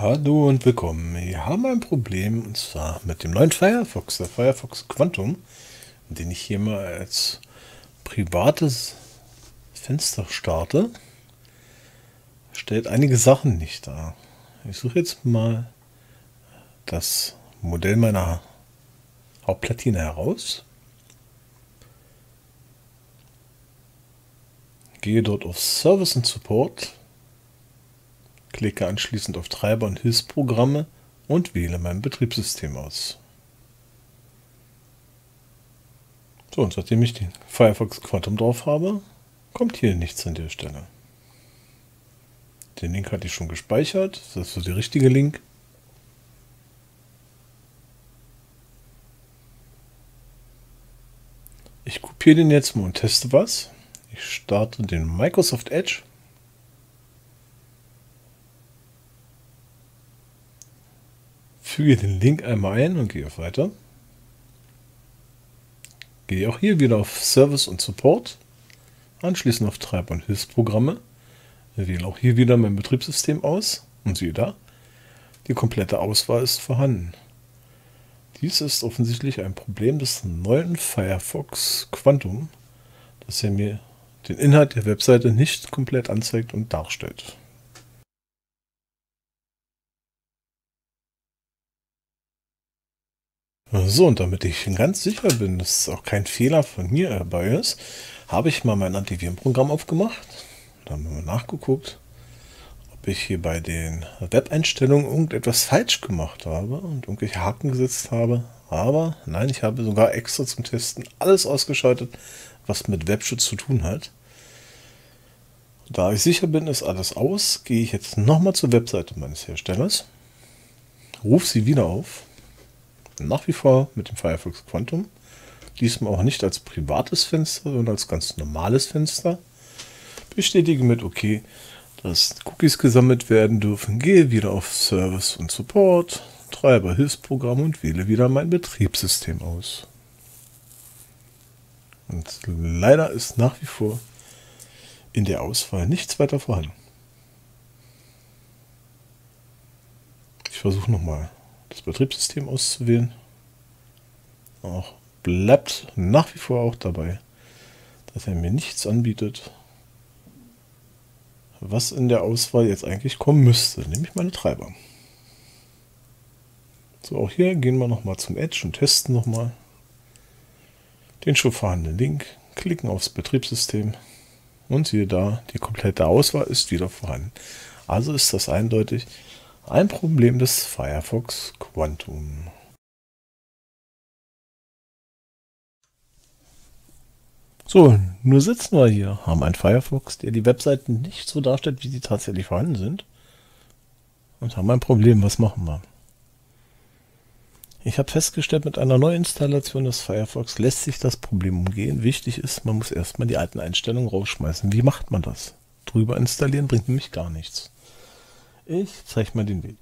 Hallo und willkommen. Wir haben ein Problem und zwar mit dem neuen Firefox, der Firefox Quantum, den ich hier mal als privates Fenster starte. Stellt einige Sachen nicht dar. Ich suche jetzt mal das Modell meiner Hauptplatine heraus. Gehe dort auf Service und Support klicke anschließend auf Treiber und Hilfsprogramme und wähle mein Betriebssystem aus. So, und seitdem ich den Firefox Quantum drauf habe, kommt hier nichts an der Stelle. Den Link hatte ich schon gespeichert. Das ist so der richtige Link. Ich kopiere den jetzt mal und teste was. Ich starte den Microsoft Edge. Füge den Link einmal ein und gehe auf Weiter. Gehe auch hier wieder auf Service und Support, anschließend auf Treib- und Hilfsprogramme, wähle auch hier wieder mein Betriebssystem aus und siehe da, die komplette Auswahl ist vorhanden. Dies ist offensichtlich ein Problem des neuen Firefox Quantum, dass er mir den Inhalt der Webseite nicht komplett anzeigt und darstellt. So, und damit ich ganz sicher bin, dass auch kein Fehler von mir dabei ist, habe ich mal mein Antivirenprogramm aufgemacht. Da haben wir nachgeguckt, ob ich hier bei den Web-Einstellungen irgendetwas falsch gemacht habe und irgendwelche Haken gesetzt habe. Aber nein, ich habe sogar extra zum Testen alles ausgeschaltet, was mit Webschutz zu tun hat. Da ich sicher bin, ist alles aus, gehe ich jetzt nochmal zur Webseite meines Herstellers, rufe sie wieder auf nach wie vor mit dem Firefox Quantum. Diesmal auch nicht als privates Fenster, sondern als ganz normales Fenster. Bestätige mit OK, dass Cookies gesammelt werden dürfen. Gehe wieder auf Service und Support, Treiber Hilfsprogramm und wähle wieder mein Betriebssystem aus. Und leider ist nach wie vor in der Auswahl nichts weiter vorhanden. Ich versuche nochmal das Betriebssystem auszuwählen. Auch bleibt nach wie vor auch dabei, dass er mir nichts anbietet, was in der Auswahl jetzt eigentlich kommen müsste, nämlich meine Treiber. So, auch hier gehen wir nochmal zum Edge und testen nochmal den schon vorhandenen Link, klicken aufs Betriebssystem und siehe da, die komplette Auswahl ist wieder vorhanden. Also ist das eindeutig ein Problem des Firefox Quantum. So, nur sitzen wir hier, haben einen Firefox, der die Webseiten nicht so darstellt, wie sie tatsächlich vorhanden sind. Und haben ein Problem. Was machen wir? Ich habe festgestellt, mit einer Neuinstallation des Firefox lässt sich das Problem umgehen. Wichtig ist, man muss erstmal die alten Einstellungen rausschmeißen. Wie macht man das? Drüber installieren bringt nämlich gar nichts. Ich zeige mal den Weg.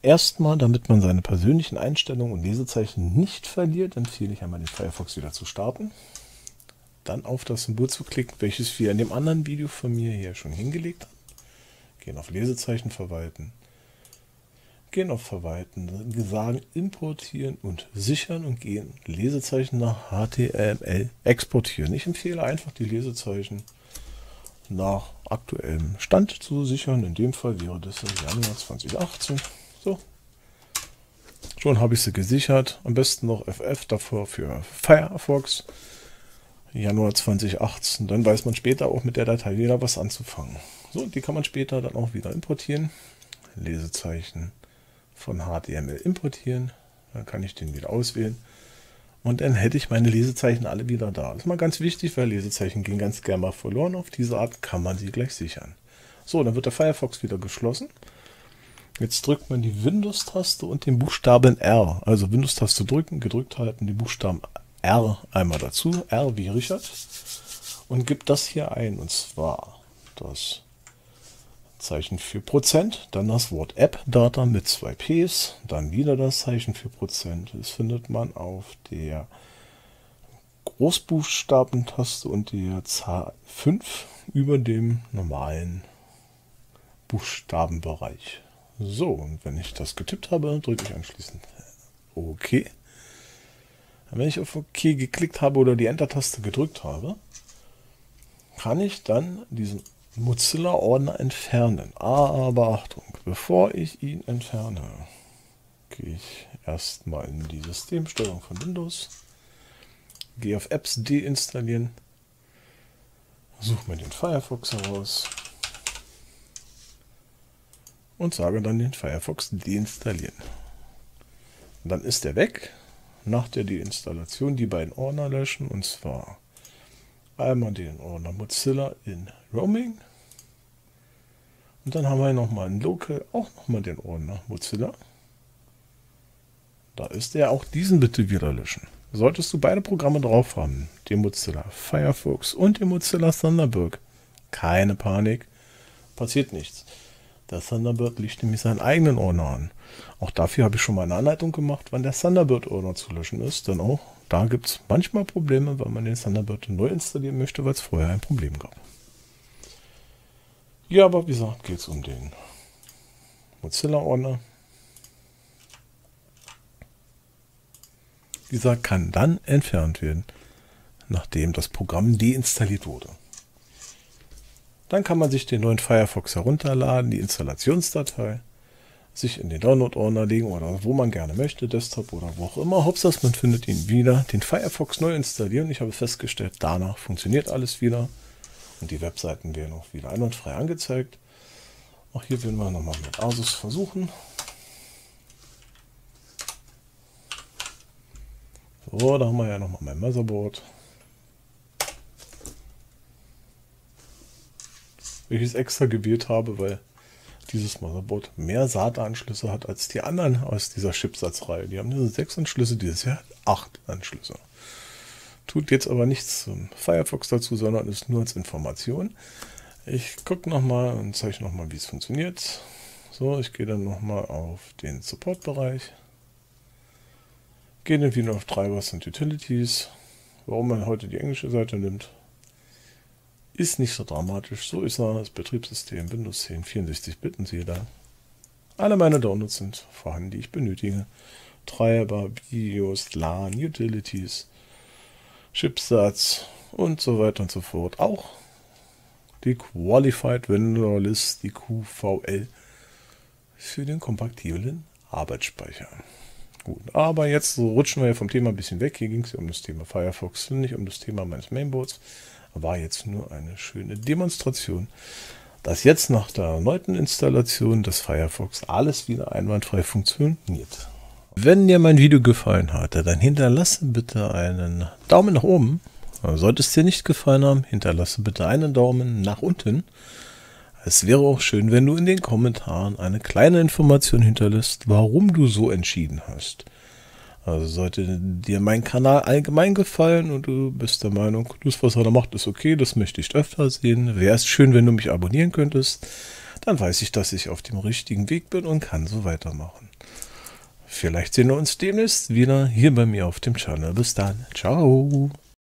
Erstmal, damit man seine persönlichen Einstellungen und Lesezeichen nicht verliert, empfehle ich einmal den Firefox wieder zu starten. Dann auf das Symbol zu klicken, welches wir in dem anderen Video von mir hier schon hingelegt haben. Gehen auf Lesezeichen verwalten. Gehen auf Verwalten, sagen importieren und sichern und gehen Lesezeichen nach HTML exportieren. Ich empfehle einfach die Lesezeichen nach aktuellem Stand zu sichern. In dem Fall wäre das im Januar 2018. So. Schon habe ich sie gesichert. Am besten noch FF davor für Firefox. Januar 2018. Dann weiß man später auch mit der Datei wieder was anzufangen. So, die kann man später dann auch wieder importieren. Lesezeichen von HTML importieren. Dann kann ich den wieder auswählen. Und dann hätte ich meine Lesezeichen alle wieder da. Das ist mal ganz wichtig, weil Lesezeichen gehen ganz gerne mal verloren. Auf diese Art kann man sie gleich sichern. So, dann wird der Firefox wieder geschlossen. Jetzt drückt man die Windows-Taste und den Buchstaben R. Also Windows-Taste drücken, gedrückt halten, den Buchstaben R einmal dazu. R wie Richard. Und gibt das hier ein. Und zwar das Zeichen für Prozent, dann das Wort App-Data mit zwei Ps, dann wieder das Zeichen für Prozent. Das findet man auf der Großbuchstabentaste und der Zahl 5 über dem normalen Buchstabenbereich. So, und wenn ich das getippt habe, drücke ich anschließend OK. Wenn ich auf OK geklickt habe oder die Enter-Taste gedrückt habe, kann ich dann diesen Mozilla-Ordner entfernen. Aber Achtung, bevor ich ihn entferne, gehe ich erstmal in die Systemsteuerung von Windows, gehe auf Apps deinstallieren, suche mir den Firefox heraus und sage dann den Firefox deinstallieren. Dann ist er weg. Nach der Deinstallation die beiden Ordner löschen und zwar einmal den Ordner Mozilla in Roaming und dann haben wir nochmal in Local auch nochmal den Ordner Mozilla. Da ist er. Auch diesen bitte wieder löschen. Solltest du beide Programme drauf haben, den Mozilla Firefox und den Mozilla Thunderbird, keine Panik, passiert nichts. Der Thunderbird liegt nämlich seinen eigenen Ordner an. Auch dafür habe ich schon mal eine Anleitung gemacht, wann der Thunderbird-Ordner zu löschen ist. Denn auch da gibt es manchmal Probleme, wenn man den Thunderbird neu installieren möchte, weil es vorher ein Problem gab. Ja, aber wie gesagt, geht es um den Mozilla-Ordner. Dieser kann dann entfernt werden, nachdem das Programm deinstalliert wurde. Dann kann man sich den neuen Firefox herunterladen, die Installationsdatei, sich in den Download-Ordner legen oder wo man gerne möchte, Desktop oder wo auch immer. Hauptsache man findet ihn wieder, den Firefox neu installieren. Ich habe festgestellt, danach funktioniert alles wieder und die Webseiten werden auch wieder einwandfrei angezeigt. Auch hier werden wir nochmal mit Asus versuchen. So, da haben wir ja nochmal mein Motherboard. welches extra gewählt habe, weil dieses Motherboard mehr SATA-Anschlüsse hat als die anderen aus dieser Chipsatzreihe. Die haben diese sechs Anschlüsse, dieses Jahr acht Anschlüsse. Tut jetzt aber nichts zum Firefox dazu, sondern ist nur als Information. Ich gucke nochmal und zeige nochmal, wie es funktioniert. So, ich gehe dann nochmal auf den Support-Bereich. Gehe dann wieder auf Drivers und Utilities. Warum man heute die englische Seite nimmt, ist nicht so dramatisch. So ist er, das Betriebssystem Windows 10 64 Bitten Sie da. Alle meine Downloads sind vorhanden, die ich benötige. Treiber, Videos, LAN, Utilities, Chipsatz und so weiter und so fort. Auch die Qualified Vendor List, die QVL, für den kompatiblen Arbeitsspeicher. Gut, aber jetzt rutschen wir vom Thema ein bisschen weg. Hier ging es um das Thema Firefox, nicht um das Thema meines Mainboards war jetzt nur eine schöne Demonstration, dass jetzt nach der erneuten Installation des Firefox alles wieder einwandfrei funktioniert. Wenn dir mein Video gefallen hat, dann hinterlasse bitte einen Daumen nach oben. Sollte es dir nicht gefallen haben, hinterlasse bitte einen Daumen nach unten. Es wäre auch schön, wenn du in den Kommentaren eine kleine Information hinterlässt, warum du so entschieden hast. Also sollte dir mein Kanal allgemein gefallen und du bist der Meinung, das, was er da macht, ist okay, das möchte ich öfter sehen, wäre es schön, wenn du mich abonnieren könntest, dann weiß ich, dass ich auf dem richtigen Weg bin und kann so weitermachen. Vielleicht sehen wir uns demnächst wieder hier bei mir auf dem Channel. Bis dann. Ciao.